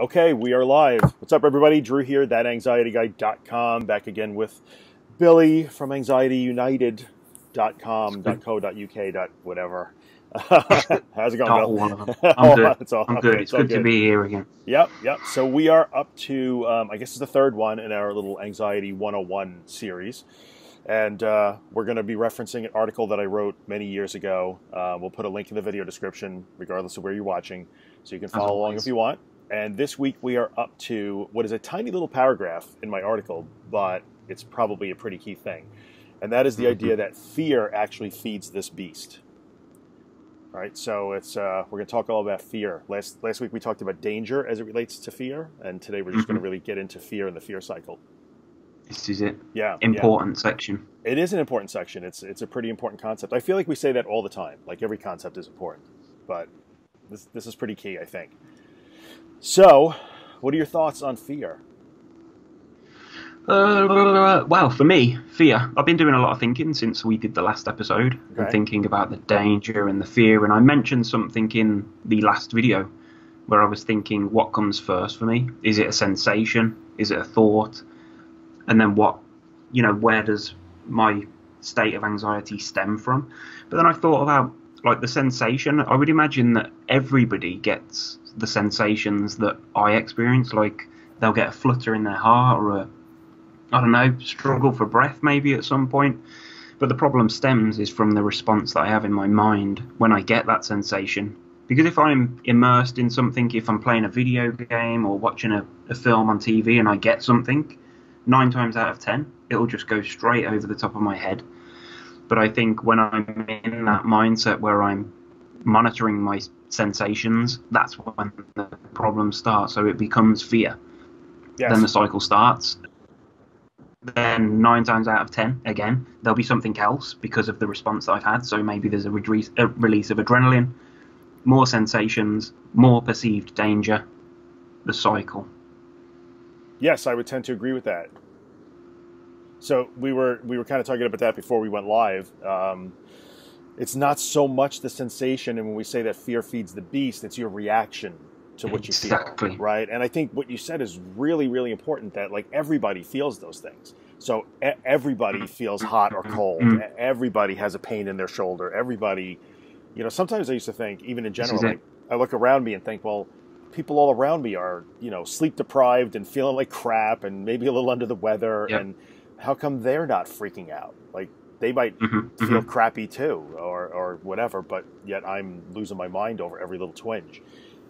Okay, we are live. What's up, everybody? Drew here, thatanxietyguy.com, back again with Billy from anxietyunited.com, .co.uk, dot whatever. How's it going, Bill? all of them. I'm good. It's all- I'm good. It's all good to be here again. Yep, yep. So we are up to, um, I guess it's the third one in our little Anxiety 101 series. And uh, we're going to be referencing an article that I wrote many years ago. Uh, we'll put a link in the video description, regardless of where you're watching, so you can follow along if you want. And this week we are up to what is a tiny little paragraph in my article, but it's probably a pretty key thing. And that is the Mhm. idea that fear actually feeds this beast. All right, so it's uh, we're going to talk all about fear. Last last week we talked about danger as it relates to fear, and today we're just going to Mhm. really get into fear and the fear cycle. This is it. Yeah, yeah. Important section. It is an important section. It's it's a pretty important concept. I feel like we say that all the time. Like every concept is important, but this this is pretty key, I think. So, what are your thoughts on fear? Uh, well, for me, fear. I've been doing a lot of thinking since we did the last episode, Okay. and thinking about the danger and the fear. And I mentioned something in the last video where I was thinking, what comes first for me? Is it a sensation? Is it a thought? And then what? You know, where does my state of anxiety stem from? But then I thought about like the sensation. I would imagine that everybody gets the sensations that I experience. Like they'll get a flutter in their heart or a I don't know, struggle for breath maybe at some point. But the problem stems is from the response that I have in my mind when I get that sensation. Because if I'm immersed in something, if I'm playing a video game or watching a, a film on TV and I get something, nine times out of ten, it'll just go straight over the top of my head. But I think when I'm in that mindset where I'm monitoring my sensations, that's when the problem starts. So it becomes fear Yes. then the cycle starts. Then nine times out of ten, again, there'll be something else because of the response that I've had. So maybe there's a, a release of adrenaline, more sensations, more perceived danger. The cycle. Yes, I would tend to agree with that. So we were we were kind of talking about that before we went live. Um, it's not so much the sensation, and when we say that fear feeds the beast, it's your reaction to what you feel, right? And I think what you said is really really important. That like everybody feels those things. So e- everybody feels hot or cold. Mhm. E- Everybody has a pain in their shoulder. Everybody, you know. Sometimes I used to think, even in general, like I look around me and think, well, people all around me are, you know, sleep deprived and feeling like crap and maybe a little under the weather. Yep. And how come they're not freaking out? Like they might Mhm, feel mhm. crappy too, or or whatever. But yet I'm losing my mind over every little twinge.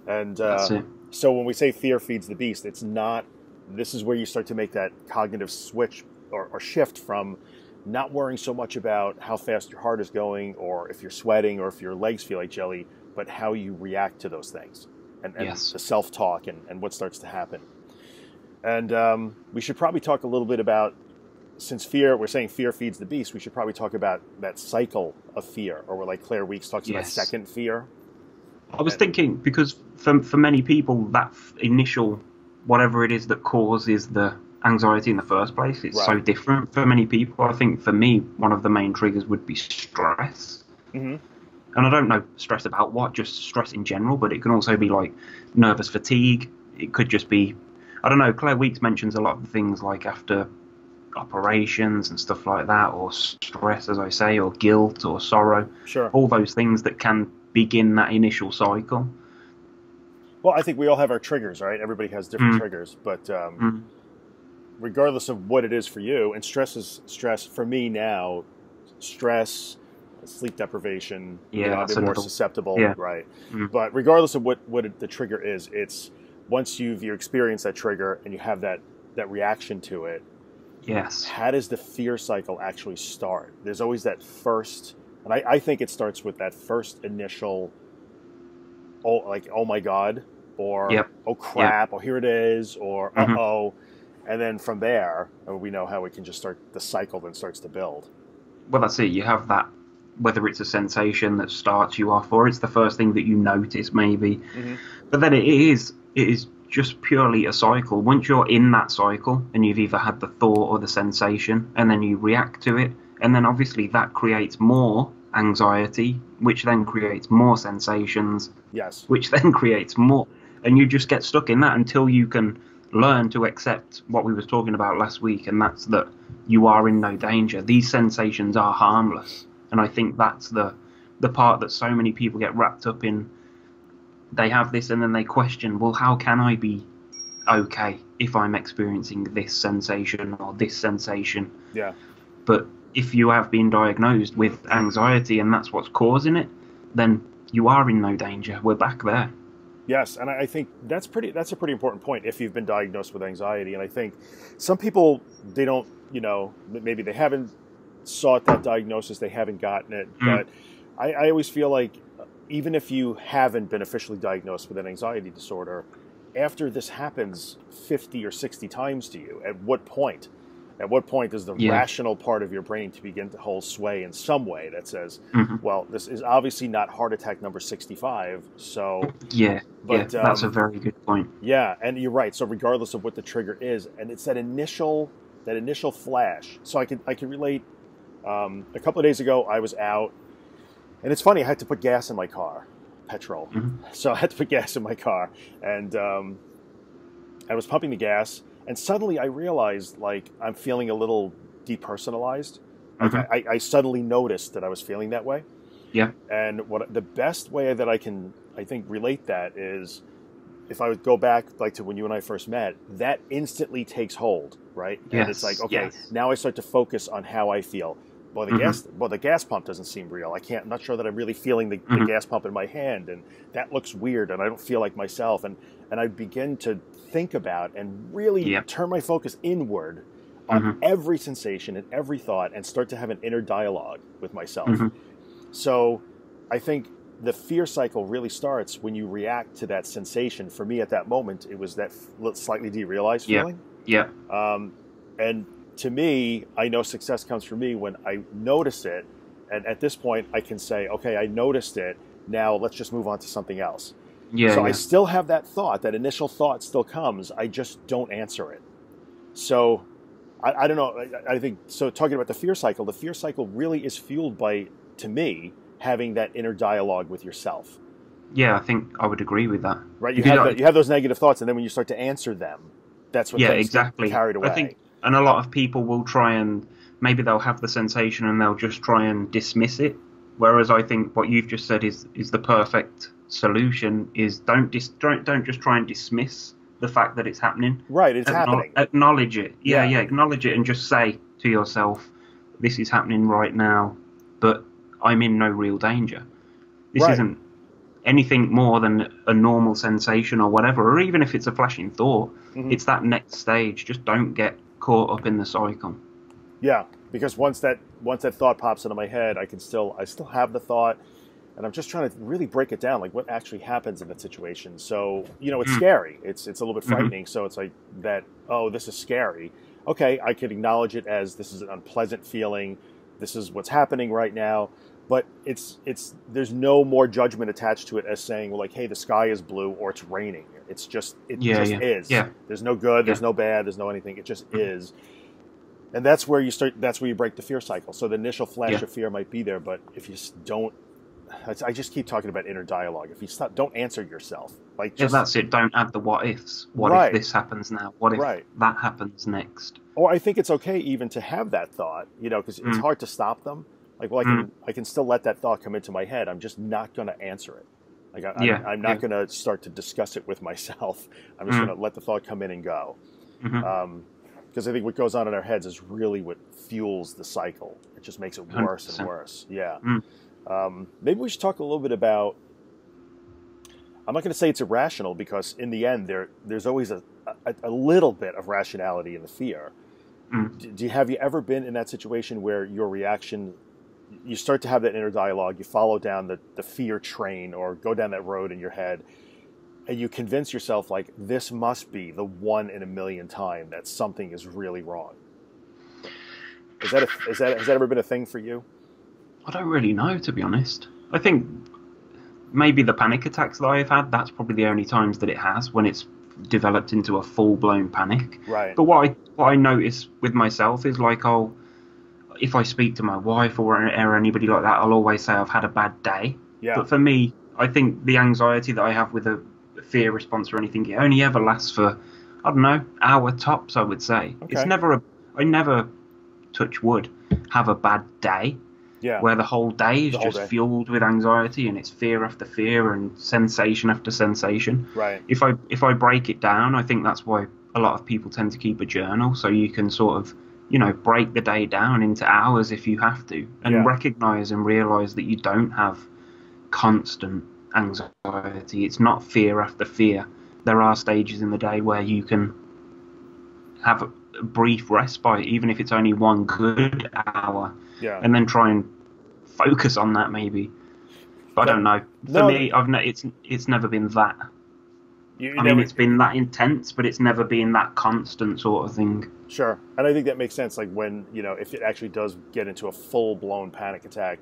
And uh, so when we say fear feeds the beast, it's not. This is where you start to make that cognitive switch or, or shift from not worrying so much about how fast your heart is going, or if you're sweating, or if your legs feel like jelly, but how you react to those things, and, and Yes. the self talk and, and what starts to happen. And um, we should probably talk a little bit about since fear, we're saying fear feeds the beast. We should probably talk about that cycle of fear, or like Claire Weekes talks about second fear. I was thinking because for for many people that f- initial whatever it is that causes the anxiety in the first place it's so different for many people. I think for me one of the main triggers would be stress. hmm and I don't know stress about what, just stress in general, but it can also be like nervous fatigue. It could just be, I don't know. Claire Weekes mentions a lot of things like after operations and stuff like that, or stress, as I say, or guilt or sorrow, Sure. all those things that can begin that initial cycle. Well, I think we all have our triggers, right? Everybody has different Mm. triggers, but um, Mm. regardless of what it is for you, and stress is stress for me now. Stress, sleep deprivation. you Yeah, know, I've more another- susceptible, yeah. right? Mm. But regardless of what what it, the trigger is, it's once you've you experience that trigger and you have that that reaction to it. Yes. How does the fear cycle actually start? There's always that first, and I, I think it starts with that first initial. Oh, like oh my god, or Yep. oh crap, or here it is, or uh Mhm. oh, and then from there uh, we know how we can just start. The cycle then starts to build. Well, that's it. You have that, whether it's a sensation that starts you off, or it's the first thing that you notice, maybe. Mhm. But then it is it is just purely a cycle. Once you're in that cycle and you've either had the thought or the sensation, and then you react to it, and then obviously that creates more anxiety, which then creates more sensations, Yes. which then creates more. and you just get stuck in that until you can learn to accept what we were talking about last week, and that's that you are in no danger. These sensations are harmless, and I think that's the the part that so many people get wrapped up in. They have this, and then they question, well, how can I be okay if I'm experiencing this sensation or this sensation? Yeah. But if you have been diagnosed with anxiety and that's what's causing it, then you are in no danger. We're back there. Yes, and I think that's pretty. That's a pretty important point. If you've been diagnosed with anxiety, and I think some people they don't, you know, maybe they haven't sought that diagnosis, they haven't gotten it. Mm. But I, I always feel like even if you haven't been officially diagnosed with an anxiety disorder, after this happens fifty or sixty times to you, at what point? At what point does the Yeah. rational part of your brain to begin to hold sway in some way that says, Mhm. well, this is obviously not heart attack number 65, so Yeah, But, yeah, that's a um, very good point. yeah, and you're right. So regardless of what the trigger is, and it's that initial that initial flash. So I can I can relate. Um, a couple of days ago, I was out, and it's funny. I had to put gas in my car, petrol. Mhm. So I had to put gas in my car, and um, I was pumping the gas, and suddenly I realized like I'm feeling a little depersonalized. Like Mhm. I, I suddenly noticed that I was feeling that way. Yeah. And what the best way that I can I think relate that is if I would go back like to when you and I first met, that instantly takes hold, right? Yes. And it's like, okay, yes. now I start to focus on how I feel. Well, the Mhm. gas, well, the gas pump doesn't seem real. I can't. I'm not sure that I'm really feeling the, the Mhm. gas pump in my hand, and that looks weird, and I don't feel like myself. And and I begin to think about and really Yep. turn my focus inward on Mhm. every sensation and every thought, and start to have an inner dialogue with myself. Mhm. So I think the fear cycle really starts when you react to that sensation. For me at that moment, it was that f- slightly derealized Yeah. feeling. Yeah, Um, and to me, I know success comes from me when I notice it. And at this point, I can say, okay, I noticed it. Now let's just move on to something else. yeah, so I still have that thought, that initial thought still comes. I just don't answer it. So I, I don't know. I, I think so. Talking about the fear cycle, the fear cycle really is fueled by, to me, having that inner dialogue with yourself. yeah. I think I would agree with that. Right? You have the, you have those negative thoughts, and then when you start to answer them, that's when yeah, exactly. carried away. I think, and a lot of people will try and maybe they'll have the sensation and they'll just try and dismiss it. Whereas I think what you've just said is is the perfect solution. Is don't dis, don't don't just try and dismiss the fact that it's happening. right, it's Acknow- happening. Acknowledge it. Yeah, Yeah. yeah, Acknowledge it and just say to yourself, "This is happening right now, but I'm in no real danger. This Right. isn't anything more than a normal sensation or whatever, or even if it's a flashing thought. Mhm. It's that next stage. Just don't get caught up in the cycle. Yeah, because once that once that thought pops into my head, I can still I still have the thought, and I'm just trying to really break it down, like what actually happens in that situation. So you know, it's Mm. scary. It's it's a little bit Mhm. frightening. So it's like that. Oh, this is scary. Okay, I can acknowledge it as this is an unpleasant feeling. This is what's happening right now. But it's it's there's no more judgment attached to it as saying well, like, hey, the sky is blue or it's raining. It's just it Yeah, just yeah, is. yeah. There's no good. There's Yeah. no bad. There's no anything. It just Mhm. is and that's where you start that's where you break the fear cycle so the initial flash of fear might be there but if you don't i just keep talking about inner dialogue if you stop don't answer yourself like Yeah, that's it. Don't add the what ifs. What Right. if this happens now? What if Right. that happens next? or i think it's okay even to have that thought you know because it's Mm. hard to stop them like well i can i can still let that thought come into my head i'm just not going to answer it like I, Yeah, I'm not yeah. going to start to discuss it with myself i'm just Mm. going to let the thought come in and go because I think what goes on in our heads is really what fuels the cycle. It just makes it worse and 100%. worse. Yeah. Mm. Um, maybe we should talk a little bit about. I'm not going to say it's irrational because in the end, there there's always a, a, a little bit of rationality in the fear. Mm. Do, do you have you ever been in that situation where your reaction, you start to have that inner dialogue, you follow down the, the fear train or go down that road in your head, and you convince yourself like this must be the one in a million time that something is really wrong. Is that a, is that has that ever been a thing for you? I don't really know, to be honest. I think maybe the panic attacks that I've had, that's probably the only times that it has, when it's developed into a full blown panic. Right. But what I what I notice with myself is like I'll if I speak to my wife or, or anybody like that, I'll always say I've had a bad day. Yeah. But for me, I think the anxiety that I have with a fear response or anything. It only ever lasts for I don't know hour tops. I would say Okay. it's never a. I never touch wood have a bad day Yeah. where the whole day is whole just day. fueled with anxiety and it's fear after fear and sensation after sensation. right. If I if I break it down, I think that's why a lot of people tend to keep a journal so you can sort of you know break the day down into hours if you have to and Yeah. recognize and realize that you don't have constant anxiety. It's not fear after fear. There are stages in the day where you can have a brief respite, even if it's only one good hour, Yeah. and then try and focus on that maybe. But I don't know. For No. me, I've ne- it's it's never been that. You, you I mean, never- it's been that intense, but it's never been that constant sort of thing. Sure, and I think that makes sense. Like when you know, if it actually does get into a full blown panic attack,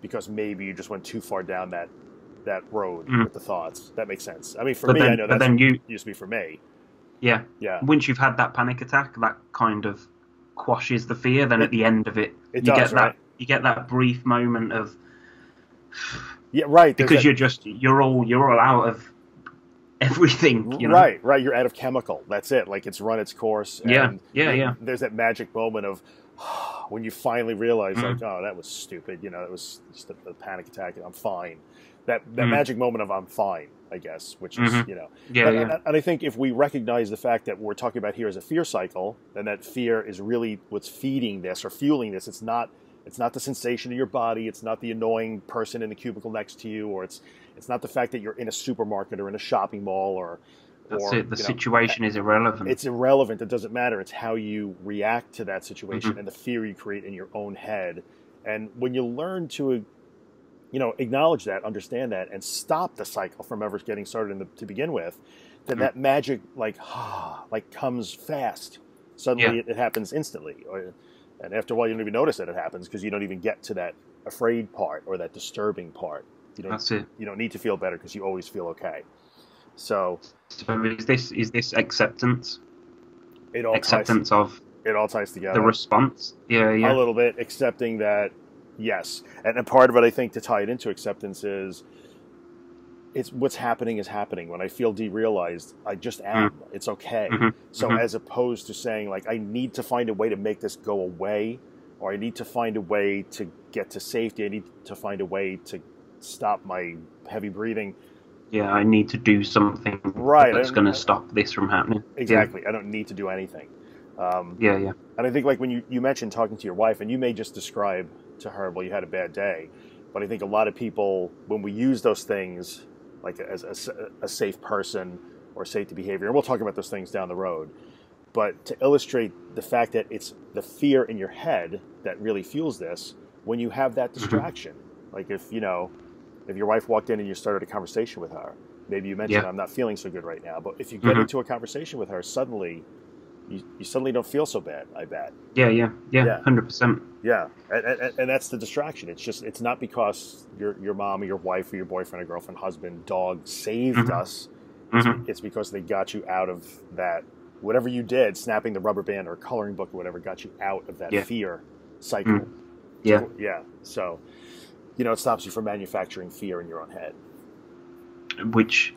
because maybe you just went too far down that that road Mm. with the thoughts. That makes sense. I mean, for But me, then, I know then you, used to be for me. yeah, Yeah, once you've had that panic attack, that kind of quashes the fear. Then It- at the end of it, it you does, get right? that you get that brief moment of yeah, right. because that- you're just you're all you're all out of everything. You know? Right, right. You're out of chemical. That's it. Like it's run its course. Yeah, and yeah, yeah. There's that magic moment of when you finally realize, Mhm. like, oh, that was stupid. You know, it was just a, a panic attack. and I'm fine. That that Mhm. magic moment of I'm fine. I guess, which is Mhm. you know, Yeah, and, yeah. and I think if we recognize the fact that we're talking about here is a fear cycle, and that fear is really what's feeding this or fueling this. It's not. It's not the sensation in your body. It's not the annoying person in the cubicle next to you, or it's it's not the fact that you're in a supermarket or in a shopping mall or. That's or, it. The you know, situation is irrelevant. it's irrelevant. It doesn't matter. It's how you react to that situation Mhm. and the fear you create in your own head. And when you learn to, you know, acknowledge that, understand that, and stop the cycle from ever getting started in the, to begin with, then Mhm. that magic, like, like comes fast. Suddenly, Yeah. it, it happens instantly, or, and after a while, you don't even notice that it happens because you don't even get to that afraid part or that disturbing part. You don't. That's it. You don't need to feel better because you always feel okay. So So is this is this acceptance? it all ties, Acceptance of it all ties together. the response? Yeah, yeah, a little bit, accepting that yes, and, and part of it I think to tie it into acceptance is it's what's happening is happening. When I feel derealized, I just am. It's okay. Mhm, So mhm. as opposed to saying like I need to find a way to make this go away, or I need to find a way to get to safety, I need to find a way to stop my heavy breathing. Yeah, I need to do something Right, that's going to stop this from happening. Exactly. I don't need to do anything. Um, Yeah, yeah. And I think like when you, you mentioned talking to your wife, and you may just describe to her, well, you had a bad day. But I think a lot of people, when we use those things, like as a, a safe person or safety behavior, and we'll talk about those things down the road. But to illustrate the fact that it's the fear in your head that really fuels this, when you have that distraction, like if you know, if your wife walked in and you started a conversation with her, maybe you mentioned Yeah. I'm not feeling so good right now, but if you get Mhm. into a conversation with her, suddenly you, you suddenly don't feel so bad. I bet. Yeah, yeah, Yeah. yeah, hundred percent. Yeah, and, and, and that's the distraction. It's just it's not because your your mom or your wife or your boyfriend or girlfriend, husband, dog saved Mhm. us. It's, Mhm. it's because they got you out of that whatever you did, snapping the rubber band or coloring book or whatever, got you out of that Yeah. fear cycle. Mm. Yeah, yeah. So you know it stops you from manufacturing fear in your own head. which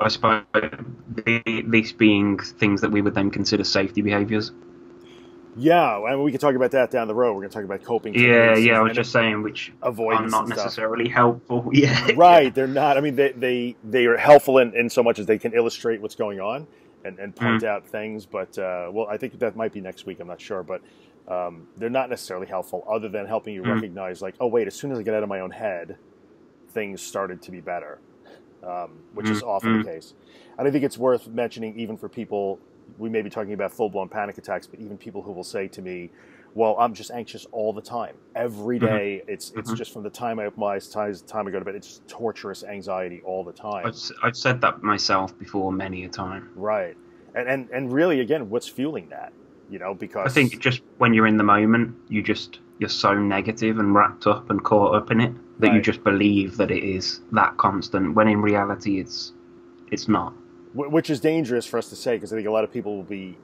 I suppose the- these being things that we would then consider safety behaviors. Yeah, and we can talk about that down the road. We're going to talk about coping. Yeah, yeah. I was just saying, which avoidance are not necessarily helpful. Yeah, right they're not i mean they they, they are helpful in, in so much as they can illustrate what's going on and, and point out things but uh, well i think that might be next week i'm not sure but um, they're not necessarily helpful other than helping you Mm. recognize like oh wait as soon as i get out of my own head things started to be better um, which is Mm, often the mm. case and i think it's worth mentioning even for people we may be talking about full-blown panic attacks but even people who will say to me well i'm just anxious all the time every Mhm. day it's it's Mhm. just from the time i open my eyes to the time i go to bed it's torturous anxiety all the time I've, I've said that myself before many a time. right and, and and really again what's fueling that you know because I think just when you're in the moment, you just you're so negative and wrapped up and caught up in it that you just believe that it is that constant. When in reality, it's it's not. Wh- which is dangerous for us to say because i think a lot of people will be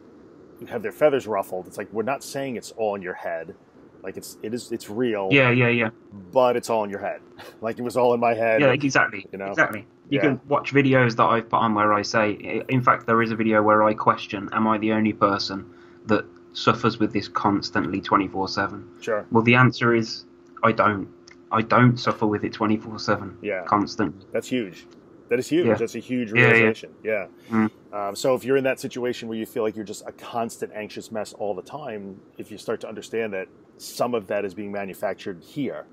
have their feathers ruffled it's like we're not saying it's all in your head like it's it is it's real Yeah, yeah, yeah, but it's all in your head like it was all in my head yeah. Exactly, you know? exactly. You Yeah. can watch videos that I've put on where I say, in fact, there is a video where I question, am I the only person that suffers with this constantly 24 7? Sure. Well, the answer is, I don't. I don't suffer with it 24 7, Yeah. constantly. That's huge. That is huge. Yeah. That's a huge Yeah, yeah. realization. Yeah. Mm. Um, so if you're in that situation where you feel like you're just a constant anxious mess all the time, if you start to understand that some of that is being manufactured here,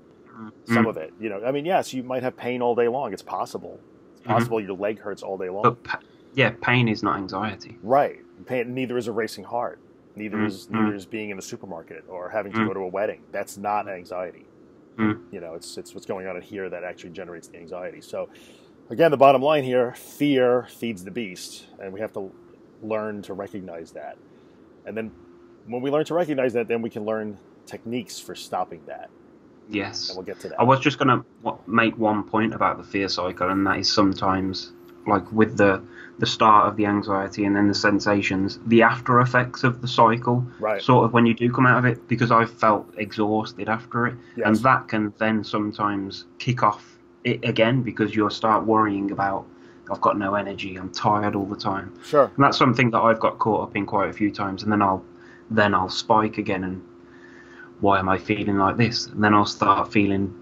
some Mm. of it, you know, I mean, yes, you might have pain all day long. It's possible. It's Mhm. possible your leg hurts all day long. But, pa- yeah, pain is not anxiety. Right. Pain, neither is a racing heart. Neither Mm, is mm. neither is being in the supermarket or having to Mm. go to a wedding. That's not anxiety. Mm. You know, it's it's what's going on in here that actually generates the anxiety. So, again, the bottom line here: fear feeds the beast, and we have to learn to recognize that. And then, when we learn to recognize that, then we can learn techniques for stopping that. Yes. And we'll get to that. I was just going to make one point about the fear cycle, and that is sometimes, like with the the start of the anxiety and then the sensations, the after effects of the cycle, right. sort of when you do come out of it, because I've felt exhausted after it, Yes. and that can then sometimes kick off it again because you'll start worrying about, I've got no energy, I'm tired all the time, Sure. and that's something that I've got caught up in quite a few times, and then I'll then I'll spike again and why am I feeling like this? And then I'll start feeling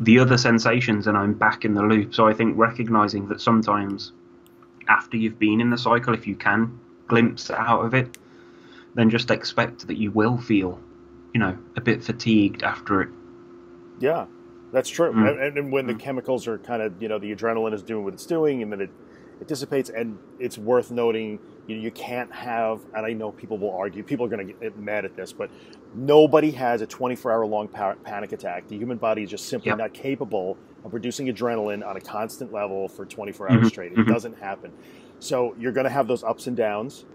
the other sensations and I'm back in the loop. So I think recognizing that sometimes after you've been in the cycle, if you can glimpse out of it, then just expect that you will feel, you know, a bit fatigued after it. Yeah, that's true. Mm. And, and when the Mm. chemicals are kind of, you know, the adrenaline is doing what it's doing, and then it, it dissipates. And it's worth noting, you know, you can't have, and I know people will argue, people are going to get mad at this, but nobody has a 24 hour long pa- panic attack. The human body is just simply Yep. not capable of producing adrenaline on a constant level for 24 hours Mhm, straight. It mhm. doesn't happen. So you're going to have those ups and downs.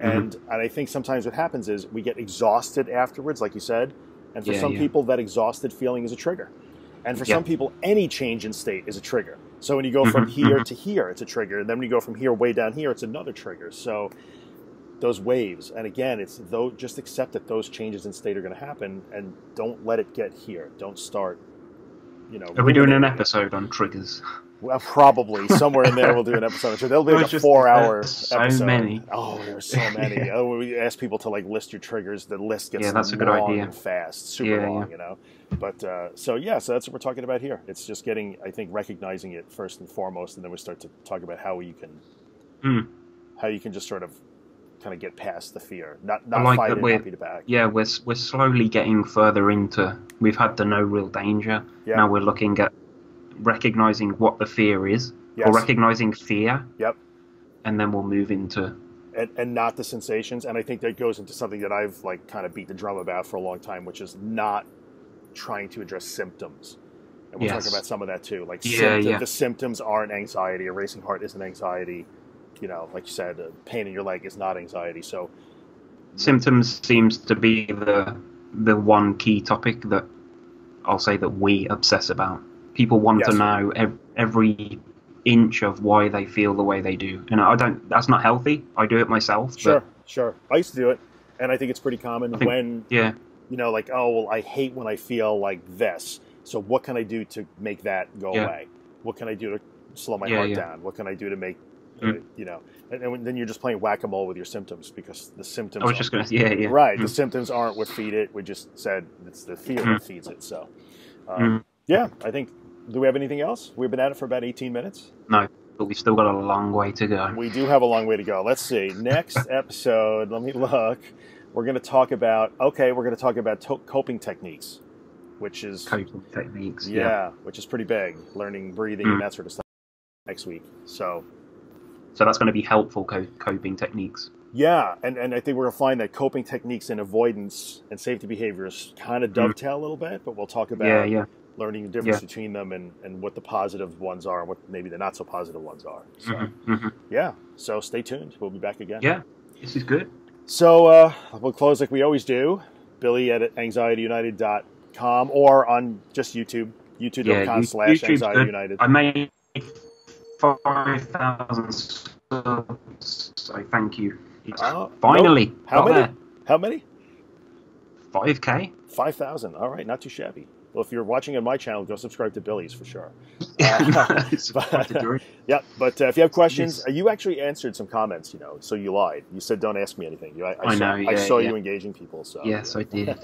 Mm-hmm. And, and I think sometimes what happens is we get exhausted afterwards, like you said. And for Yeah, some yeah. people, that exhausted feeling is a trigger. And for Yeah. some people, any change in state is a trigger. So when you go from Mhm, here mhm. to here, it's a trigger. And then when you go from here way down here, it's another trigger. So those waves, and again, it's though just accept that those changes in state are going to happen, and don't let it get here. Don't start. You know, Are we doing an episode on triggers? Well, probably somewhere in there we'll do an episode. So there'll be like a four-hour so episode. many. Oh, there's so many. oh, we ask people to like list your triggers. The list gets Yeah, that's a good idea. and fast, super Yeah, long. yeah. You know, but uh, so yeah, so that's what we're talking about here. It's just getting, I think, recognizing it first and foremost, and then we start to talk about how you can, Hmm. how you can just sort of, kind of get past the fear, not I not like fight that it, we're- not beat it back. Yeah, we're we're slowly getting further into. We've had the no real danger. Yeah. Now we're looking at recognizing what the fear is, Yes. or recognizing fear, Yep. and then we'll move into. and, and not the sensations. And I think that goes into something that I've like kind of beat the drum about for a long time, which is not trying to address symptoms. And we'll Yes. talk about some of that too. Like Yeah, symptom- yeah. the symptoms aren't anxiety. A racing heart isn't anxiety. You know, like you said, pain in your leg is not anxiety. So Symptoms seems to be the the one key topic that I'll say that we obsess about. People want Yes. to know ev- every inch of why they feel the way they do, and I don't. That's not healthy. I do it myself. sure, But sure. I used to do it, and I think it's pretty common think- when yeah, you know, like, oh, well, I hate when I feel like this. So what can I do to make that go Yeah. away? What can I do to slow my Yeah, heart yeah. down? What can I do to make, uh, Mm. you know, and, and then you're just playing whack a mole with your symptoms because the symptoms. I was just gonna. Yeah, yeah. right. The Mm. symptoms aren't what feed it. We just said it's the fear Mm. that feeds it. So, um, yeah, I think. Do we have anything else? We've been at it for about 18 minutes. No, but we've still got a long way to go. We do have a long way to go. Let's see. Next episode, let me look. We're going to talk about, okay, we're going to talk about to- coping techniques, which is, Coping techniques. yeah, Yeah. which is pretty big. Learning breathing Mm. and that sort of stuff next week. So, So that's going to be helpful co- coping techniques. yeah, and, and I think we're going to find that coping techniques and avoidance and safety behaviors kind of dovetail a little bit, but we'll talk about Mm. Yeah, yeah. Learning the difference Yeah. between them and, and what the positive ones are and what maybe the not so positive ones are. So, Mhm, mhm. yeah, so stay tuned. We'll be back again. Yeah, this is good. So uh, we'll close like we always do. Billy at anxietyunited.com or on just YouTube, youtube.com Yeah, slash YouTube's anxiety good. united. I made five thousand subs, so thank you. Oh, finally, no. How many? there. How many? Five k. 5,000. All right, not too shabby. Well, if you're watching on my channel, go subscribe to Billy's for sure. Uh, but- quite a joy. yeah, but uh, if you have questions, Yes. you actually answered some comments, you know, so you lied. You said, "Don't ask me anything." You, I, I saw, know, I saw yeah. you engaging people. So yes, I did.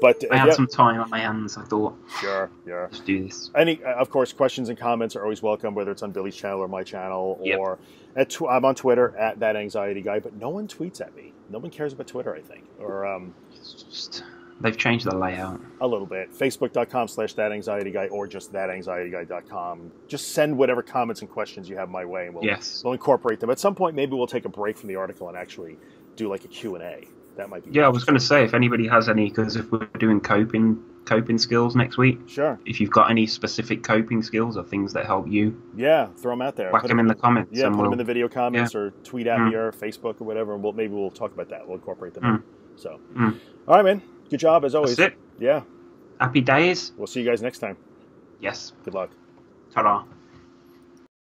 but uh, I had yeah, some time on my hands. I thought, sure, yeah. let's do this. Any, uh, of course, questions and comments are always welcome, whether it's on Billy's channel or my channel, Yep. or at tw- I'm on Twitter at that anxiety guy. But no one tweets at me. No one cares about Twitter, I think, or um, It's just they've changed the layout. a little bit. Facebook.com slash that anxiety guy, or just thatanxietyguy.com. Just send whatever comments and questions you have my way, and we'll Yes. we'll incorporate them. At some point, maybe we'll take a break from the article and actually do like a Q and A. That might be Yeah, I was going to say if anybody has any, because if we're doing coping coping skills next week, sure. if you've got any specific coping skills or things that help you, Yeah, throw them out there. whack Put them in the comments. Yeah, put them we'll, in the video comments or tweet at Mm. me or Facebook or whatever, and we'll maybe we'll talk about that. We'll incorporate them. Mm. in. So, Mm. all right, man. Good job as always. That's it. Yeah, Happy days. we'll see you guys next time. Yes. Good luck. Ta-da.